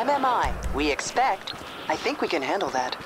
Mmi. We expect. I think we can handle that.